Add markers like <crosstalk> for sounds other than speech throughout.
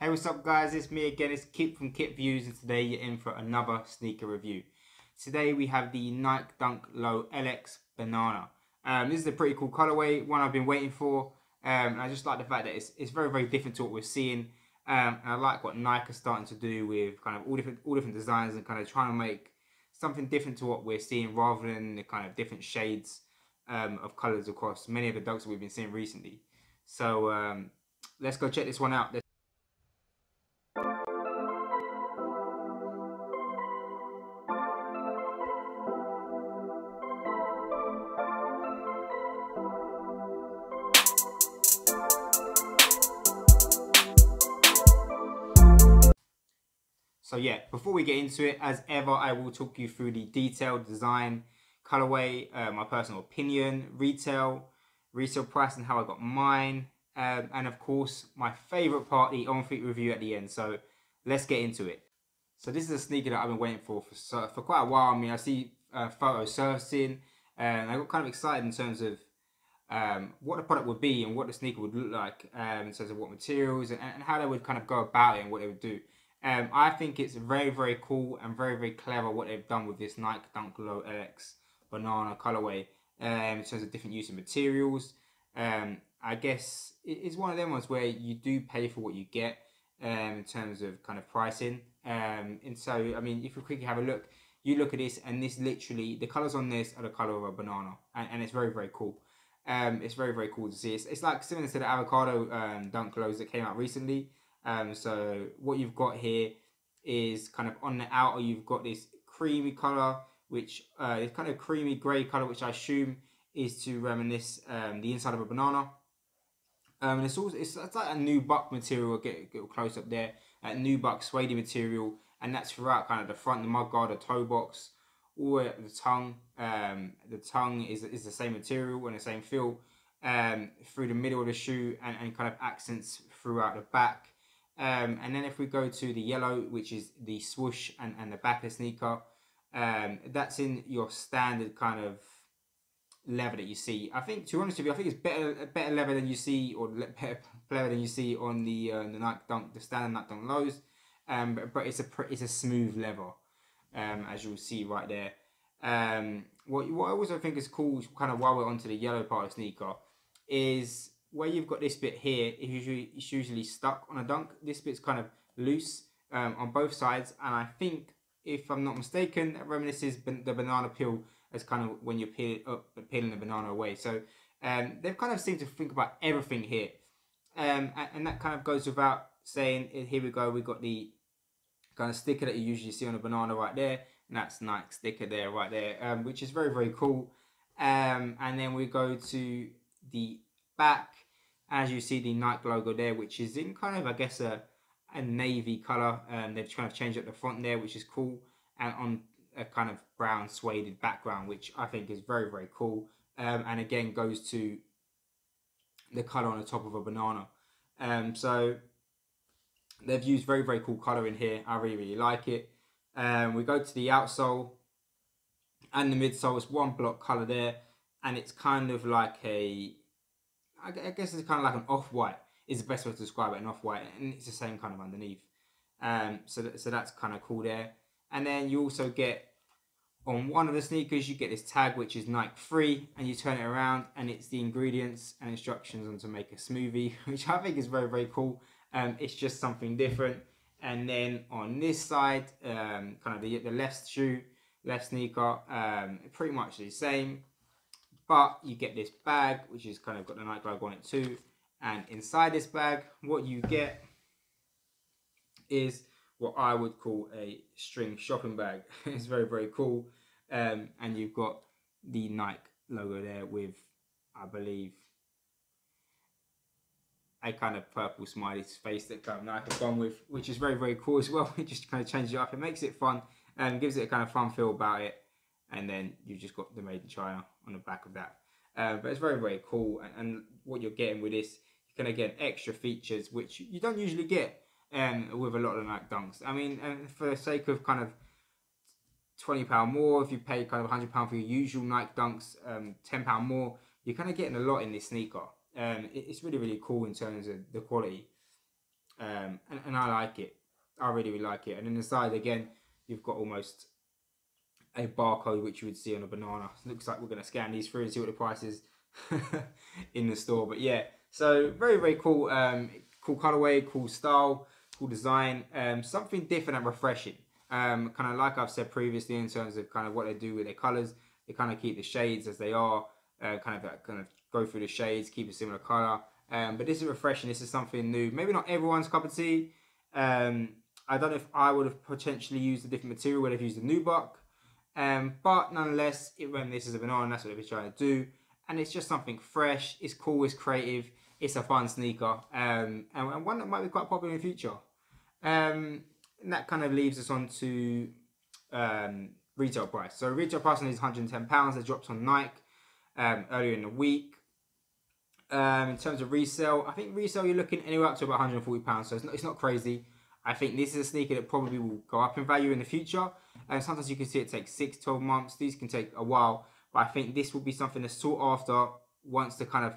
Hey, what's up, guys? It's me again. It's Kyp from Kyp Views, and today you're in for another sneaker review. Today we have the Nike Dunk Low LX Banana. Um, this is a pretty cool colorway, one I've been waiting for. Um, and I just like the fact that it's, it's very, very different to what we're seeing. Um, and I like what Nike are starting to do with kind of all different, all different designs and kind of trying to make something different to what we're seeing rather than the kind of different shades um, of colors across many of the dunks that we've been seeing recently. So um, let's go check this one out. So yeah, before we get into it, as ever, I will talk you through the detailed design, colorway, uh, my personal opinion, retail, resale price and how I got mine, um, and of course, my favorite part, the on-feet review at the end. So let's get into it. So this is a sneaker that I've been waiting for for, for quite a while. I mean, I see uh, photos surfacing, and I got kind of excited in terms of um, what the product would be and what the sneaker would look like um, in terms of what materials and, and how they would kind of go about it and what they would do. Um, I think it's very, very cool and very, very clever what they've done with this Nike Dunk Low LX banana colorway um, in terms of different use of materials. Um, I guess it's one of them ones where you do pay for what you get um, in terms of kind of pricing. Um, and so, I mean, if you quickly have a look, you look at this and this literally, the colors on this are the color of a banana and, and it's very, very cool. Um, it's very, very cool to see. It's, it's like similar to the avocado um, dunk lows that came out recently. Um, so what you've got here is kind of on the outer, you've got this creamy color, which uh, is kind of creamy grey color, which I assume is to reminisce um, the inside of a banana. Um, and it's also it's, it's like a nubuck material. Get get close up there. A nubuck suede material, and that's throughout kind of the front, the mudguard, the toe box, or the tongue. Um, the tongue is is the same material and the same feel um, through the middle of the shoe, and, and kind of accents throughout the back. Um, and then if we go to the yellow, which is the swoosh and, and the back of sneaker, um, that's in your standard kind of leather that you see. I think, to be honest with you, I think it's better better leather than you see, or <laughs> better leather than you see on the uh, the Nike Dunk, the standard Nike Dunk lows. Um, but, but it's a it's a smooth leather, um, as you'll see right there. Um, what what I also think is cool, kind of while we're onto the yellow part of sneaker, is where you've got this bit here, it's usually, it's usually stuck on a dunk. This bit's kind of loose um, on both sides, and I think, if I'm not mistaken, that reminisces the banana peel as kind of when you're peel, uh, peeling the banana away. So um, they've kind of seemed to think about everything here, um, and, and, that kind of goes without saying. Eh, here we go. we've got the kind of sticker that you usually see on a banana right there, and that's Nike sticker there, right there, um, which is very very cool. Um, and then we go to the back as you see the Nike logo there, which is in kind of, I guess, a, a navy color. Um, they've kind of changed up the front there, which is cool. And on a kind of brown suede background, which I think is very, very cool. Um, and again, goes to the color on the top of a banana. Um, so they've used very, very cool color in here. I really, really like it. Um, we go to the outsole and the midsole. It's one block color there. And it's kind of like a I guess it's kind of like an off-white is the best way to describe it, an off-white, and it's the same kind of underneath. Um, so, so that's kind of cool there. And then you also get, on one of the sneakers, you get this tag, which is Nike Free, and you turn it around, and it's the ingredients and instructions on to make a smoothie, <laughs> which I think is very, very cool. Um, it's just something different. And then on this side, um, kind of the, the left shoe, left sneaker, um, pretty much the same. But you get this bag, which is kind of got the Nike logo on it too. And inside this bag, what you get is what I would call a string shopping bag. <laughs> it's very, very cool. Um, and you've got the Nike logo there with, I believe, a kind of purple smiley face that kind of Nike have gone with, which is very, very cool as well. <laughs> It just kind of changes it up. It makes it fun and gives it a kind of fun feel about it and then you've just got the made in China on the back of that. Uh, but it's very very cool, and, and, what you're getting with this, you're gonna get extra features which you don't usually get um, with a lot of Nike Dunks. I mean, and for the sake of kind of twenty pound more, if you pay kind of hundred pound for your usual Nike Dunks, um, ten pound more, you're kind of getting a lot in this sneaker. Um, it, it's really really cool in terms of the quality. um, and, and I like it. I really, really like it. And then the side again, you've got almost a barcode which you would see on a banana. Looks like we're going to scan these through and see what the price is <laughs> in the store. But yeah, so very, very cool, um, cool colorway, cool style, cool design, um, something different and refreshing. Um, kind of like I've said previously in terms of kind of what they do with their colors, they kind of keep the shades as they are, uh, kind of uh, kind of go through the shades, keep a similar color. Um, but this is refreshing. This is something new. Maybe not everyone's cup of tea. Um, I don't know if I would have potentially used a different material. Would have used a new nubuck. Um, but nonetheless, it, when this is a banana, that's what they're trying to do. And it's just something fresh. It's cool. It's creative. It's a fun sneaker. Um, and, and one that might be quite popular in the future. Um, and that kind of leaves us on to um, retail price. So retail price on these 110 pounds. It dropped on Nike um, earlier in the week. Um, in terms of resale, I think resale you're looking anywhere up to about 140 pounds. So it's not, it's not crazy. I think this is a sneaker that probably will go up in value in the future. And sometimes you can see it take 6, 12 months. These can take a while. But I think this will be something that's sought after once the kind of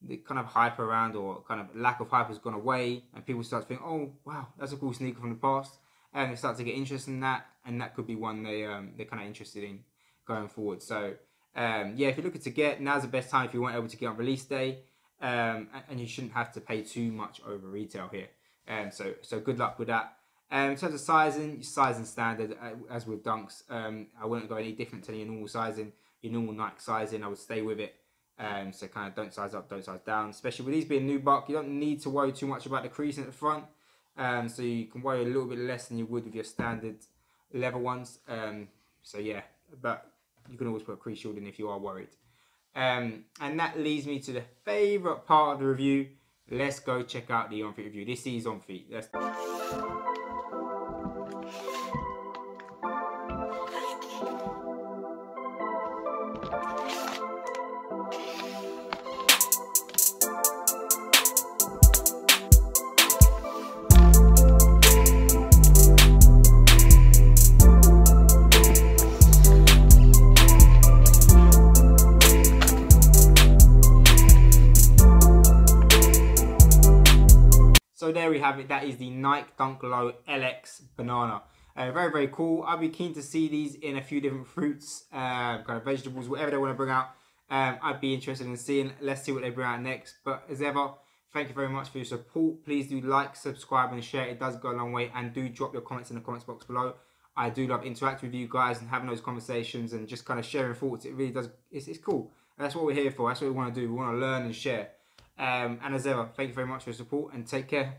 the kind of hype around or kind of lack of hype has gone away and people start to think, oh wow, that's a cool sneaker from the past, and they start to get interested in that, and that could be one they um, they're kind of interested in going forward. So um, yeah, if you're looking to get, now's the best time if you weren't able to get on release day, um, and you shouldn't have to pay too much over retail here. Um, so so good luck with that. Um, in terms of sizing, sizing standard uh, as with dunks, um, I wouldn't go any different to your normal sizing. Your normal Nike sizing, I would stay with it. Um, so kind of don't size up, don't size down. Especially with these being nubuck, you don't need to worry too much about the creasing at the front. Um, so you can worry a little bit less than you would with your standard leather ones. Um, so yeah, but you can always put a crease shield in if you are worried. Um, and that leads me to the favourite part of the review. Let's go check out the on feet review. This is on feet. Let's there we have it. That is the Nike Dunk Low LX Banana. Uh, very, very cool. I'll be keen to see these in a few different fruits, uh, kind of vegetables, whatever they want to bring out. Um, I'd be interested in seeing. Let's see what they bring out next. But as ever, thank you very much for your support. Please do like, subscribe, and share. It does go a long way. And do drop your comments in the comments box below. I do love interacting with you guys and having those conversations and just kind of sharing thoughts. It really does. It's, it's cool. That's what we're here for. That's what we want to do. We want to learn and share. Um, and as ever, thank you very much for your support and take care.